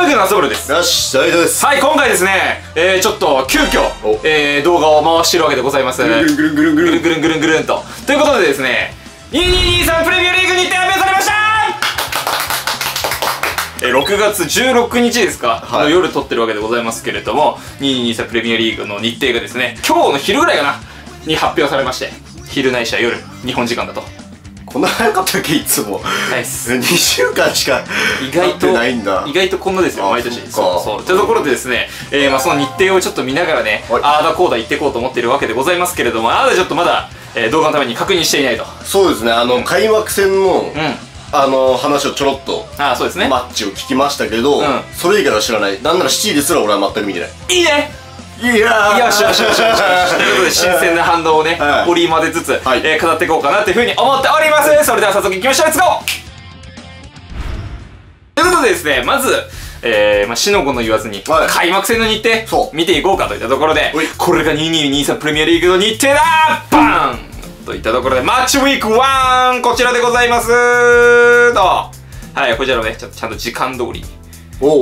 ム君の遊ぶですよし大丈夫ですはい今回ですね、えー、ちょっと急遽、えー、動画を回してるわけでございますぐるんぐるんぐるんぐるんぐるんぐるんぐるんとということでですね2223プレミアリーグにて発表されましたえー、6月16日ですか、はい、の夜撮ってるわけでございますけれども2223プレミアリーグの日程がですね今日の昼ぐらいかなに発表されまして昼ないしは夜日本時間だとこんな早かったっけいつも。ナイス。2週間しか意外とないんだ。意外とこんなですよあ毎年。そうそう。というところでですね、えーまあ、その日程をちょっと見ながらね、はい。ああだこうだ言っていこうと思っているわけでございますけれどもああだちょっとまだ、えー動画のために確認していないと。そうですねあの、開幕戦の、うん。あの話をちょろっとああそうですね、マッチを聞きましたけど、うん。それ以外は知らない。なんなら7時ですら俺は全く見てない。いいねいやよしよしよしよしよしということで新鮮な反応をね、はい。織り交ぜつつ、はい。えー語っていこうかなというふうに思っております。それでは早速いきましょう。レッツゴーということでですねまずえー、まあ、死の子の言わずに、はい。開幕戦の日程見ていこうかといったところでこれが2223プレミアリーグの日程だ!バンといったところでマッチウィーク1こちらでございます。と。はいこちらのねちゃんと時間通り。おお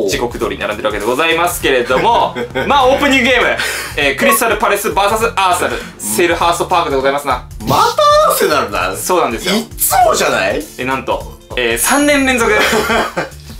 時刻通りに並んでるわけでございますけれども まあオープニングゲーム、えー クリスタルパレス VS アーサル。セルハーストパークでございますな。またアーセナルなん？そうなんですよ。いつもじゃない？えなんと、えー、3年連続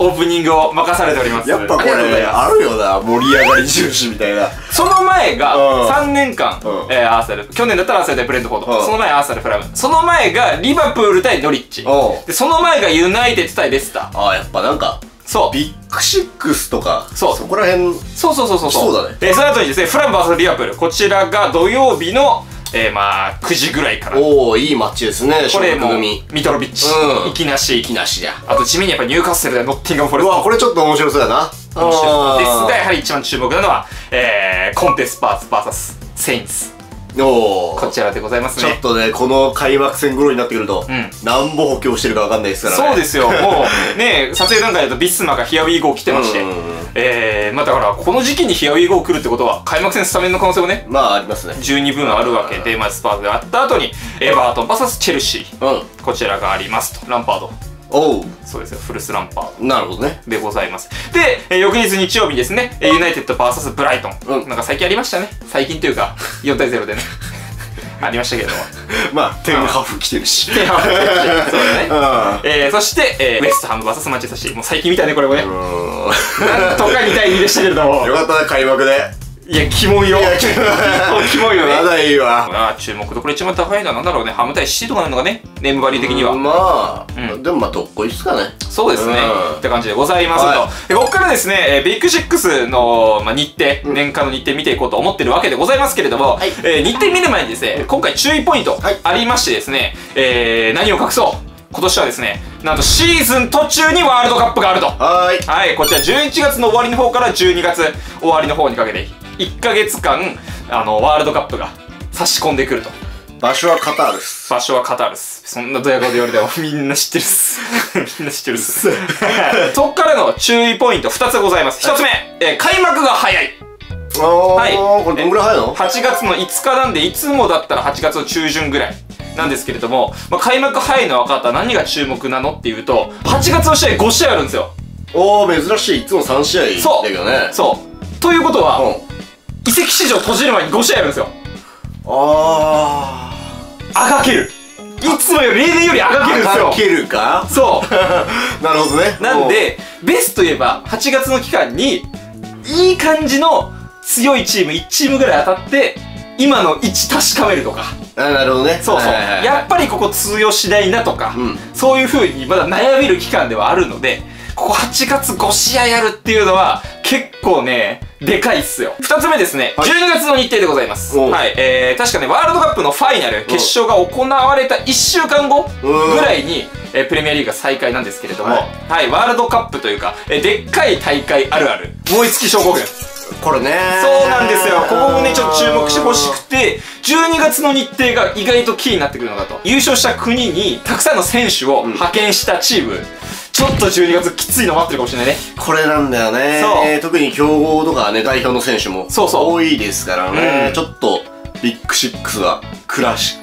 オープニングを任されております。やっぱこれあるよな。盛り上がり印みたいな。その前がうん。3年間、うん。えーアーセナル。去年だったらアーセナル対ブレントフォード、うん。その前アーセナルフラムその前がリバプール対ノリッチ。でその前がユナイテッド対レスター。あーやっぱなんかそう。ビッグシックスとかそう。そこら辺そうそうそうそうそう。だね。えーその後にですねフラム VS リバプール。こちらが土曜日のえー、まあ9時ぐらいから。おおいいマッチですねこれもミトロビッチ、うん。いきなし。木梨だあと地味にやっぱニューカッスルでノッティンガム・フォレスト。うわこれちょっと面白そうやな。面白いです。があやはり一番注目なのは、えー、コンテスパーズ VS セインツ。ーこちらでございますね。ちょっとねこの開幕戦頃になってくるとうん。何歩補強してるかわかんないですからね。そうですよ。もうね 撮影段階だとビスマが Here we go 来てまして、うんうんうん。えー、まあだからこの時期に Here we go 来るってことは開幕戦スタメンの可能性もねまあありますね。十二分あるわけで、まあ、スパーズがあった後にエバートン VS チェルシー。うん。こちらがありますと。ランパードおうそうですよフルスランパードなるほどねでございます。で、えー翌日日曜日にですね、えーユナイテッド VS ブライトン。うんなんか最近ありましたね。最近というか、4対0でね。ありましたけれども。まあ天ハフ来てるしそうだね。うえー、そして、えー、ウェストハム VS マンチェスターシティ。もう最近見たね、これもね。なんとか2対2でしたけれども。よかったな開幕でいや、キモいよ。いやキモいよね。まだいいわあー注目度これ一番高いのはなんだろうね。ハム対シティとかなのかね。ネームバリー的には。まあ、うんでもまあどっこいっすかねそうですね。うんって感じでございますと。はでここからですね、えービッグシックスの、まあ、日程、うん年間の日程見ていこうと思ってるわけでございますけれども、はいえー日程見る前にですね、今回注意ポイントはいありましてですね、えー何を隠そう今年はですね、なんとシーズン途中にワールドカップがあると。はーいはい、こちら11月の終わりの方から12月終わりの方にかけて、1ヶ月間、あの、ワールドカップが差し込んでくると。場所はカタールっす場所はカタールっす。そんなドヤ顔で言われても みんな知ってるっす。みんな知ってるっす。そ っからの注意ポイント2つございます。1つ目、えー開幕が早い。おー、はいこれどんぐらい早いの？8月の5日なんで、いつもだったら8月の中旬ぐらいなんですけれども、まあ、開幕早いの分かった何が注目なのっていうと、8月の試合5試合あるんですよ。おー珍しいいつも3試合そうだけどねそう。ということは、うん移籍市場閉じる前に5試合あるんですよ。ああがける。いつもより例年よりあがけるんですよか。けるか？そう。なるほどねなんで、ベスト言えば、8月の期間に、いい感じの強いチーム1チームぐらい当たって、今の位置確かめるとか。おあなるほどねそうそう。はいはいはいやっぱりここ通用しないなとか、うんそういう風にまだ悩める期間ではあるので、ここ8月5試合やるっていうのは、結構ね、でかいっすよ。二つ目ですね、はい12月の日程でございます。はい。えー、確かね、ワールドカップのファイナル、決勝が行われた1週間後うんぐらいに、えープレミアリーグが再開なんですけれども、ははい、ワールドカップというか、えーでっかい大会あるある、燃え尽き症候群。これねそうなんですよ。ここもね、ちょっと注目してほしくて、12月の日程が意外とキーになってくるのかと。優勝した国に、たくさんの選手を派遣したチーム、ちょっと12月きついの待ってるかもしれないね。これなんだよね。そう。特に強豪とかね代表の選手もそうそう。多いですからね、うん。ちょっとビッグシックスはクラシ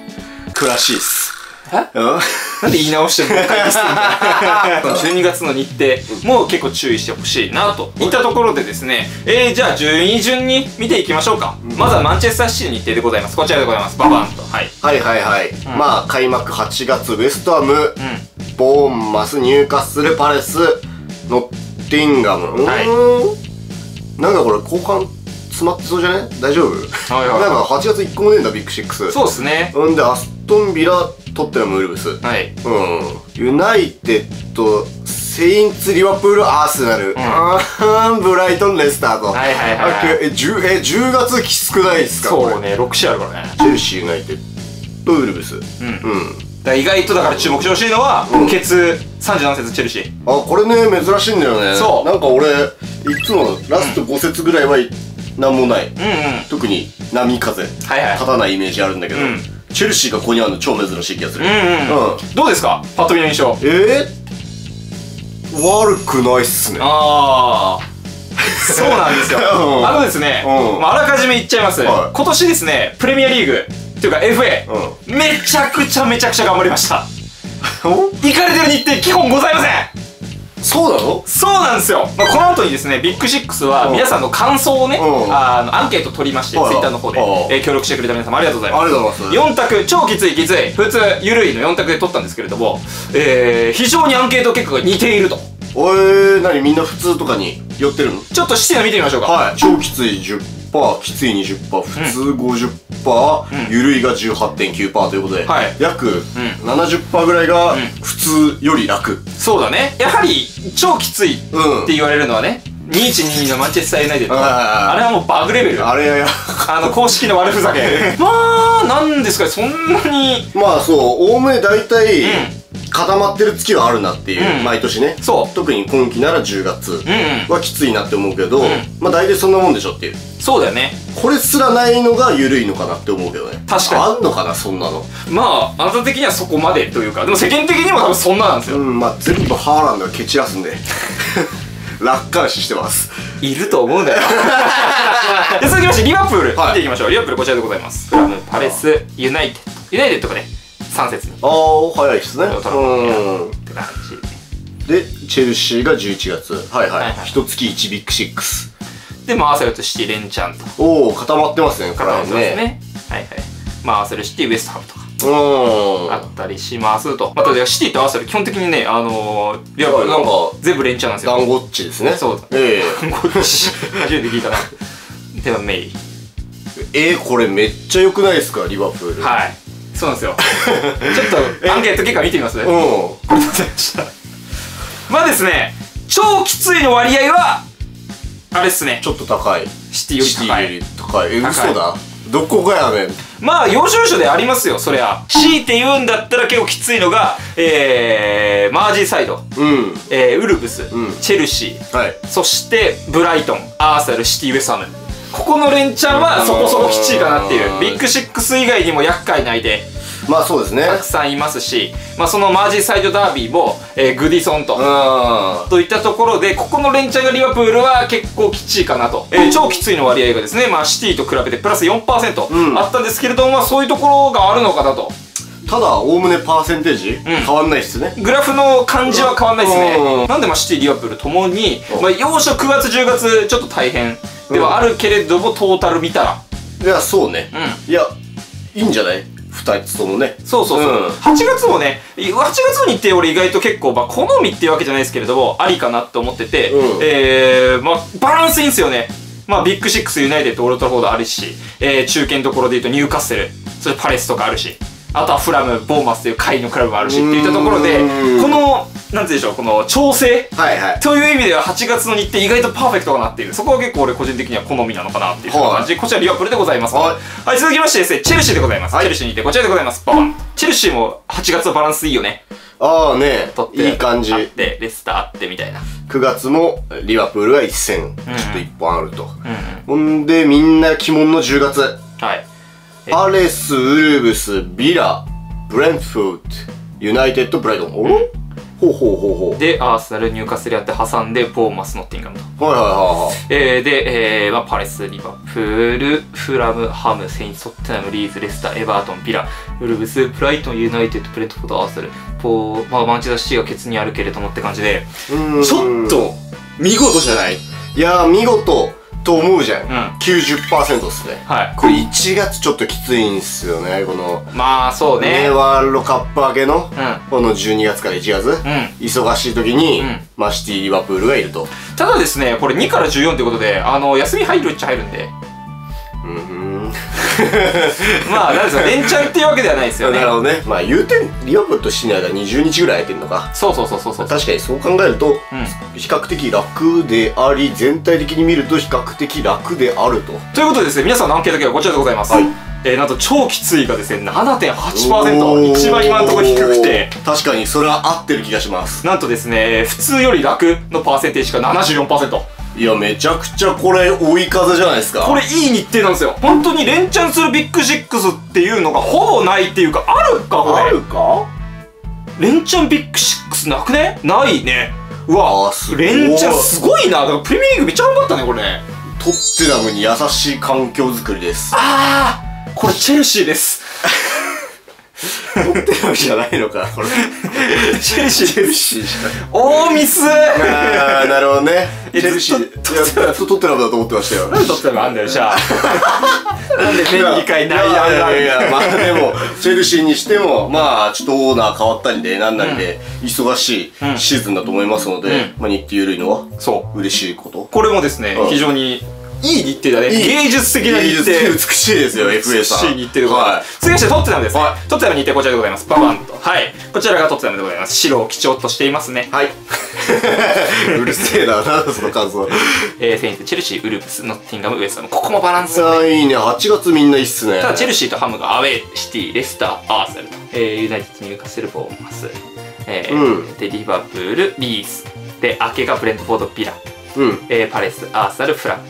クラシいっすえ？うんなんで言い直してもう一回んだ 12月の日程も結構注意してほしいなといったところでですね、えー、じゃあ順位順に見ていきましょうか。まずはマンチェスターシティの日程でございます。こちらでございます。ババンと。はい。はいはいはい。まあ、開幕8月、ウェストハム、うボーンマス、ニューカッスル、パレス、ノッティンガム。うはい。なんかこれ、後半詰まってそうじゃね大丈夫？はいはいなんか8月1個もねえんだ、ビッグシックス。そうですね。うんで、アストンビラ、トッテナム、ウルブス。はい。うん。ユナイテッド、セインツ、リバプール、アーセナル、あーブライトン、レスターと。はいはいはいはいあえ、10, え10月きつくないですか？そうね、6試合あるからね。チェルシー、ユナイテッド、ウルブス。うん。だから意外とだから注目してほしいのは、ケツ37節チェルシー。あ、これね、珍しいんだよね。そうなんか俺、いつもラスト5節ぐらいはい、なんもない。うんうん。特に波風、はいはい立たないイメージあるんだけど、うんチェルシーがここにあるの超珍しい気がする。うんうん。うんどうですか？パッと見の印象。えー、悪くないっすね。ああ。そうなんですよ。うんあのですね、うんまあ、あらかじめ言っちゃいます。はい今年ですね、プレミアリーグ、っていうか FA、めちゃくちゃめちゃくちゃ頑張りました。行かれてる日程基本ございませんそうなの？そうなんですよ、まあ、この後にですねビッグシックスはうん。皆さんの感想をね、うん。あのアンケート取りまして、はいツイッターの方で、う。んえー協力してくれた皆様ありがとうございます。ありがとうございます。4択超きついきつい。普通ゆるいの4択で取ったんですけれども、えー、非常にアンケート結果が似ているとおえー、何みんな普通とかに寄ってるの？ちょっとシティの見てみましょうか。はい。超きつい10%、きつい20%、普通50%、ゆるいが18.9%ということで、はい。約70%ぐらいがん。普通より楽。そうだね。やはり超きついってうん。言われるのはね2122のマンチェスターユナイテッド。ああれはもうバグレベル。ああれや、の公式の悪ふざけ。まあなんですかねそんなに。まあそう、おおむね大体、う固まってる月はあるなっていう、うん。毎年ね。そう。特に今期なら10月はきついなって思うけど、ん。まあ大体そんなもんでしょっていう。そうだよね。これすらないのが緩いのかなって思うけどね。確かに。あんのかな、そんなの。まああなた的にはそこまでというかでも世間的にも多分そんななんですよ。うん、まあ全部ハーランドが蹴散らすんで。楽観視してます。いると思うんだよ。で続きましてリバプール、はい。見ていきましょう。リバプールこちらでございます。フラムパレスユナイテッド。ユナイテッドがね3節。ああ、早いっすね。そううん。て感じで、チェルシーが11月。はいはい。はいはい。一月1ビッグシックス。でまあアーセナルとシティ連チャンと。おお、固まってますね、固まってますね。はいはい。まあアーセナルシティウエストハムとか。うん。あったりしますと。またシティとアーセナル基本的にねあのー、リバプールなんか全部連チャンなんですよ。ダンゴッチですね。そうえこっち。初めて聞いたな。ではメイ。ええー、これめっちゃ良くないですか、リバプール。はいそうなんですよ ちょっとアンケート結果見てみますねうん。ありがとうございました？まあですね、超きついの割合は、あれっすね、ちょっと高い。シティよりシテ高い。ィより高い。え、嘘だ。どこがやねん。まあ、要所要所でありますよ、そりゃ。強いて言うんだったら結構きついのが、えー、マージーサイド、うん。えー、ウルブス、んチェルシー、はい。そしてブライトン、アーサル、シティ、ウエストハム。ここの連チャンはそこそこきついかなっていう。ビッグシックス以外にも厄介ないで、まあそうですね。たくさんいますし、まあそのマージーサイドダービーも、えー、グディソンと、うん。といったところで、ここの連チャンがリバプールは結構きついかなと。えー超きついの割合がですね、まあシティと比べてプラス4%うんあったんですけれども、まあそういうところがあるのかなと。ただ、おおむねパーセンテージ、変わんないっすね。グラフの感じは変わんないですねう。んなんでまあシティ、リバプールともにう、んまあ要所9月、10月ちょっと大変ではあるけれども、トータル見たら。いや、そうね。ういや、いいんじゃない？二つともね。そうそうそう。うん8月もね、8月の日程俺意外と結構、まあ好みっていうわけじゃないですけれども、ありかなって思ってて、うんえー、まあバランスいいんですよね。まあビッグシックスユナイテッド、オールトラフォードあるし、えー、中堅どころで言うとニューカッスル、それパレスとかあるし、あとはフラム、ボーマスという下位のクラブもあるしっていったところで、うんこの、なんて言うんでしょう、この調整はいはい。という意味では8月の日程意外とパーフェクトかなっていう、そこは結構俺個人的には好みなのかなっていう感じ。こちらリバプールでございます。はいはい、続きましてですね、チェルシーでございます。はいチェルシー日程こちらでございます。ババン。チェルシーも8月はバランスいいよね。ああねいい感じ。あって、レスターあってみたいな。9月もリバプールが1戦、ちょっと1本あると。うんうん。ほんで、みんな鬼門の10月。はい。えパレス、ウルブス、ビラ、ブレントフォード、ユナイテッド、ブライトン。おろ？ほうほうほうほう。で、アーセナル、ニューカッスルやって挟んで、ボーンマス、ノッティンガムと。はいはい。はえー、で、えーまあ、パレス、リバプール、フラム、ハム、セインツ、トッテナム、リーズ、レスター、エバートン、ビラ、ウルブス、ブライトン、ユナイテッド、プレントフォード、アーセナル、ポー、まあ、マンチェスターシティがケツにあるけれどもって感じで、ちょっと、見事じゃない？いやー見事と思うじゃん、ん90%っすねはい。これ1月ちょっときついんすよねこのまあ、そうね。ねワールドカップ明けのうん。この12月から1月、うん。忙しい時に、うんまあシティリバプールがいるとただですね、これ2から14ということで、あの、休み入るっちゃ入るんで、まあ、なんですか、連チャンっていうわけではないですよねなる。ほどねまあ言うてリバプールとシティの間20日ぐらい空いてんのかそうそうそうそうそう。確かにそう考えると、うん。比較的楽であり全体的に見ると比較的楽であるとということでですね、皆さんのアンケート結果こちらでございます。はいえー、なんと超きついがですね、7.8%。一番今のところ低くて、確かにそれは合ってる気がしますなんとですね、普通より楽のパーセンテージが74%。いやめちゃくちゃこれ追い風じゃないですかこれいい日程なんですよ。本当に連チャンするビッグシックスっていうのがほぼないっていうか、あるかこれ。あるか？連チャンビッグシックスなくね？ないね。うわあーすごい連チャンすごいな。だからプレミアリーグめっちゃ頑張ったね、これね。トッテナムに優しい環境づくりですあーこれチェルシーです。トッテナムじゃないのか。これ。チェルシー。チェルシーじ大ミス。ゃないあーなるほどね。チえェルシー。ずいやずっとトッテナムだと思ってましたよ。なんで取ったの？があんだよ、じゃあ。なんで年2回内野いやいやいがやまあでもチェルシーにしてもまあちょっとオーナー変わったりでなんなりで忙しいうん。シーズンだと思いますので、うん。まあ日程緩いのはそう。嬉しいこと。これもですねう、ん。非常にいい日程だね。芸術的な日程。美しいですよ FA さん美しい日程でございはます。次はトッテナムですねは。トッテナムの日程こちらでございます。ババンと。はい。こちらがトッテナムでございます。白を基調としていますね。はい うるせえななんだその感想えー、セインツ、チェルシー、ウルブス、ノッティンガム、ウエストハム。ここもバランスがあーいいね8月みんないいっすねただチェルシーとハムがアウェー、シティ、レスター、アーセナルと、えー、ユナイテッド、ニューカッスル、ボーンマス、えーうんで、リバプール、リーズ、で、明けがブレントフォード、ビラ、うんえー、パレス、アーセナル、フラム、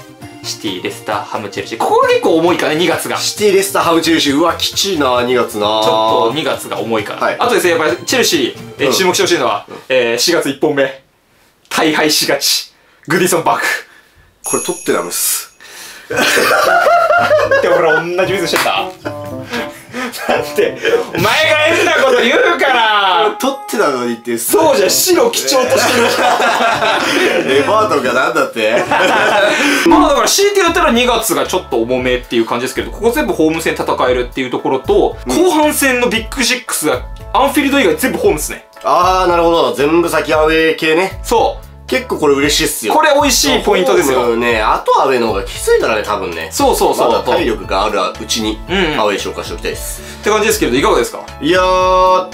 シティ、レスター、ハム、チェルシー。ここが結構重いかね、2月が。ちシティレスターハムチェルシー。うわきちいな2月な。ょっと2月が重いから。はい。あとですね、やっぱりチェルシー、えーうん。注目してほしいのは、えー、4月1本目、大敗しがち、グディソン・バーク。これトッテナムっすって俺同じミスしてたなんて、お前が変なこと言うから。トッテナムにってそうじゃん。白基調としてる。じゃんレバートがなんだって。まあだから強いて言ったら2月がちょっと重めっていう感じですけどここ全部ホーム戦戦えるっていうところと、後半戦のビッグシックスがアンフィールド以外全部ホームっすね。あーなるほど。全部先アウェー系ね。そ結構これ嬉しいっすよ。うこれ美味しいポイントですよ。ねあとアウェーの方がきついからね多分ねそうそうそう。まだ体力があるうちにうんアウェー消化しておきたいです、って感じですけれどいかがですか？いやー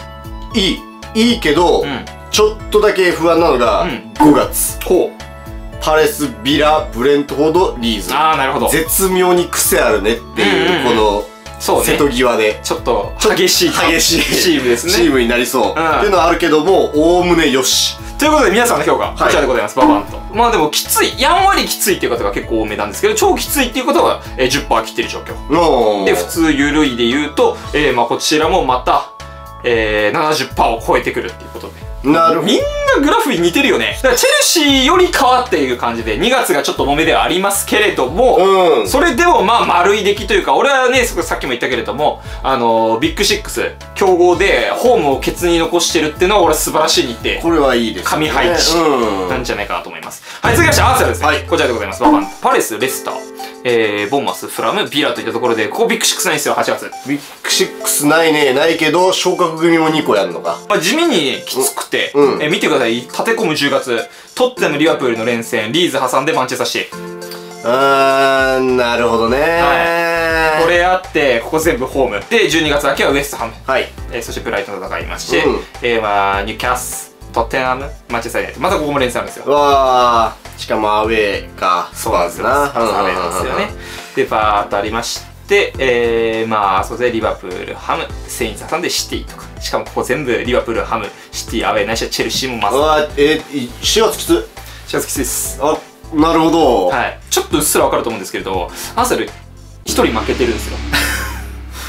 いい。いいけど、うん。ちょっとだけ不安なのが、うん。5月。ほパレスビラブレントフォードリーズ。うああなるほど。絶妙に癖あるねっていう、こそうね。の瀬戸際で。ちょっと激しい激しいチームですね。チームになりそう、っていうのはあるけどもおおむねよし。ということで皆さんの評価、い。こちらでございます。ババンと。まあでもきつい、やんわりきついっていう方が結構多めなんですけど、超きついっていう方は、えー、10%切ってる状況。ので、普通ゆるいで言うと、えー、まあこちらもまた、えー、70%を超えてくるっていうことで。なるほどみんなグラフに似てるよね。だからチェルシーよりかはっていう感じで、2月がちょっと重めではありますけれども、うんそれでもまあ丸い出来というか、俺はね、さっきも言ったけれども、あのービッグシックス、強豪でホームをケツに残してるっていうのは俺は素晴らしい日程。これはいいですね神配置うんなんじゃないかなと思います。はい、次はしてアーセナルですね。はいこちらでございます。ババンパレス、レスター、えー、ボーンマス、フラム、ビラといったところで、ここビッグシックスないんですよ、8月。ビッグシックスないねないけど昇格組も2個やるのかまあ、地味にきつくて、うんえー見てください。立て込む10月、トッテナム、リバプールの連戦、リーズ挟んでマンチェスターシティ。あーなるほどねこれあって、ここ全部ホーム。で、12月だけはウエストハム。はいえーそしてブライトンと戦いまして、うんえー、まあ、ニューキャス、トッテナム、マンチェスターユナイテまたここも連戦なんですよ。わーしかもアウェーかそうなんですよ。アウェーなんですよね。で、バーっとありまして、えー、まあ、それでリバプール、ハム、セインツ挟んでシティとか。しかもここ全部リバプール、ハム、シティ、アウェー、ないしはチェルシーもまうず。わーえー、4月きつシャツきついです。あなるほど、はい。ちょっとうっすらわかると思うんですけれど、アーセナル、一人負けてるんですよ。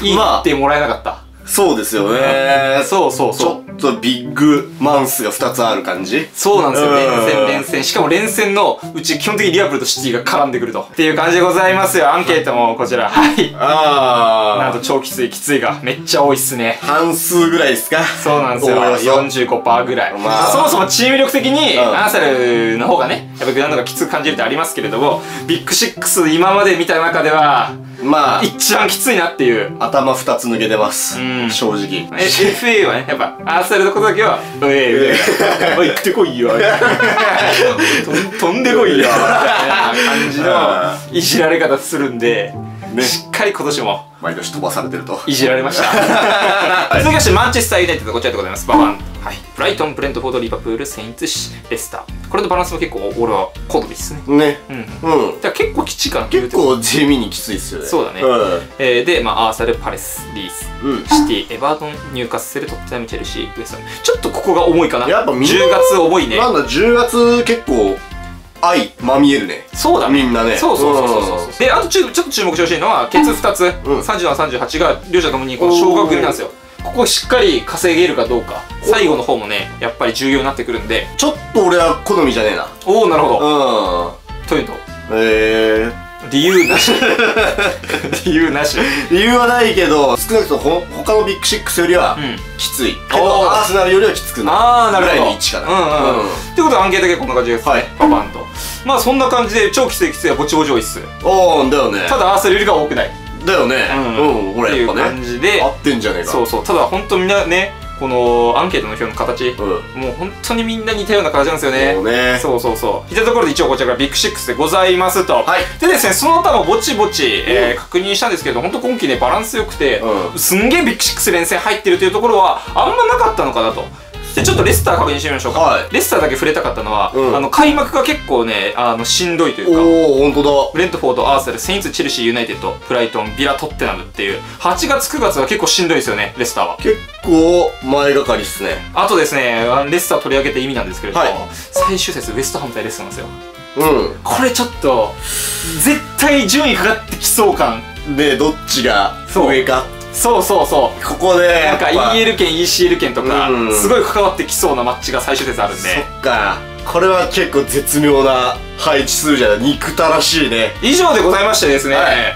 いってもらえなかった。そうですよねそうそうそう。っとビッグマウスが2つある感じ？そうなんですよ。うん連戦、連戦。しかも連戦のうち基本的にリアプルとシティが絡んでくると。っていう感じでございますよ。アンケートもこちら。はい。なんあと超きつい、きついがめっちゃ多いっすね。半数ぐらいですか？そうなんですよ。おおよそ45%ぐらい。まあそもそもチーム力的に、うんアーサルの方がね、やっぱグラウンドがきつく感じるってありますけれども、ビッグシックス今まで見た中では、まあ一番きついなっていう。頭2つ抜けてます、うん正直え FA はね、やっぱ、アーサルのことだけは、おい、おい、おい、行ってこいよ。とん飛んでこいよ。みたいな感じのいじられ方するんで、ねしっかり今年も毎年飛ばされてるといじられました。続きまして、マンチェスターユナイテッドこちらでございます。ババン。はい。ブライトン、ブレントフォード、リバプール、セインツ、レスター。これのバランスも結構、俺は高度ですね。ねうん。うんじゃあ結構きちいかな。結構地味にきついっすよねそうだねうえーで、まあ、アーサル、パレス、リース、ん、うんシティ、エバートン、ニューカッスル、トッテナム、チェルシー、ウエストちょっとここが重いかな。やっぱみんな10月重いね。なんだ10月結構愛まみえるねそうだね。みんなねそうそうそうそうそう。うんで、あとちょちょっと注目してほしいのは、ケツ2つ、うん37、38が、両者ともにこの小学組なんですよ。ここしっかり稼げるかどうか。最後の方もね、やっぱり重要になってくるんで。ちょっと俺は好みじゃねえなおおなるほど。うんというと、え理由なし。理由なし。ー、理由はないけど少なくともほ他のビッグシックスよりはうん。きついけおーどアーセナルよりはきつくないあー、なるほど。ぐらいの位置かなうんうん。うんってことはアンケート結構こんな感じですね。はいパパンと。まあそんな感じで、超きついきついはぼちぼち多いっす。おーだよねただアーセルよりが多くない。だよねうんうんほらっていうやっぱね感じで合ってんじゃねえかそうそう。ただ本当みんなね、このアンケートの表の形、うんもう本当にみんな似たような形なんですよね。そうねそうそうそう。いったところで一応こちらがビッグシックスでございますと。はいでですね、その他もぼちぼち、えー確認したんですけど、本当今季ね、バランス良くて、うすんげえビッグシックス連戦入ってるというところは、あんまなかったのかなと。で、ちょっとレスター確認してみましょうか。はいレスターだけ触れたかったのは、うんあの、開幕が結構ね、あの、しんどいというか、おお本当ブレントフォード、アーセル、セインツ、チェルシー、ユナイテッド、ブライトン、ビラ、トッテナムっていう、8月、9月は結構しんどいですよね、レスターはだ。結構前がかりっすねあとですね、レスター取り上げた意味なんですけれども、はい最終節、ウエストハム対レスターなんですよ。うこれちょっと、絶対順位かかってきそう感。んでどっちが上かそうそうそう。ここでなんか EL 圏、ECL 圏とかう、ん。すごい関わってきそうなマッチが最終節あるんそで。っか。これは結構絶妙な配置するじゃない。憎たらしいね。以上でございましてですね、はい。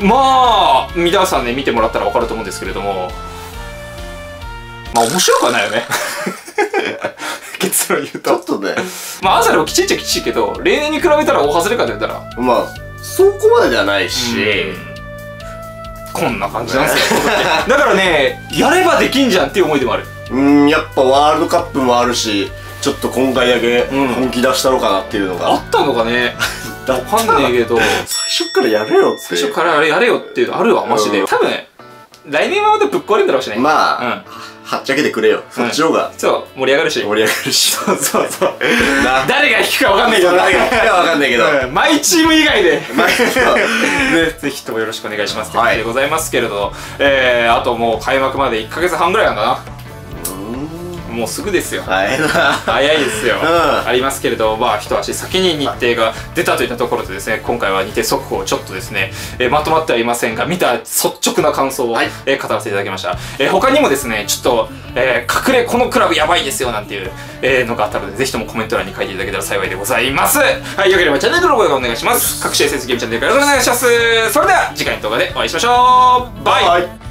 まあ、皆さんね、見てもらったらわかると思うんですけれども、まあ面白くはないよね。結論言うちょとっ。とね。まあ、アーサルもきちっちゃきちいけど、例年に比べたら大外れかと言ったら、まあそこまでではないしこんな感じなんですよ、だからね、やればできんじゃんっていう思いでもある。うんやっぱワールドカップもあるしちょっと今回だけうん本気出したのかなっていうのが、あったのかね？だわかんねえけど、最初からやれよって最初からあれやれよっていうのあるわ、マジで。うん多分、来年はまたぶっ壊れるんだろうしね。まあ、うん。はっちゃけてくれよ。そっちの方が。そう、盛り上がるし。盛り上がるし。そうそうそう。な 誰が引くかわかんないけど、誰がいやわかんないけど、うんマイチーム以外で。まあねね、ぜひともよろしくお願いしますって感じでございますけれど、えー、あともう開幕まで1ヶ月半ぐらいなんだな。もうすぐですよ。はい。な早いですよ、うん。ありますけれど、まあ、一足先に日程が出たといったところでですね今回は日程速報をちょっとですね、えーまとまってはいませんが見た率直な感想を、はい。えー語らせていただきました、えー他にもですねちょっと、えー隠れこのクラブやばいですよなんていう、えーのがあったのでぜひともコメント欄に書いていただけたら幸いでございます。はいよければチャンネル登録お願いします。各種 SS ゲームチャンネルからお願いします。それでは次回の動画でお会いしましょう。バイ。はい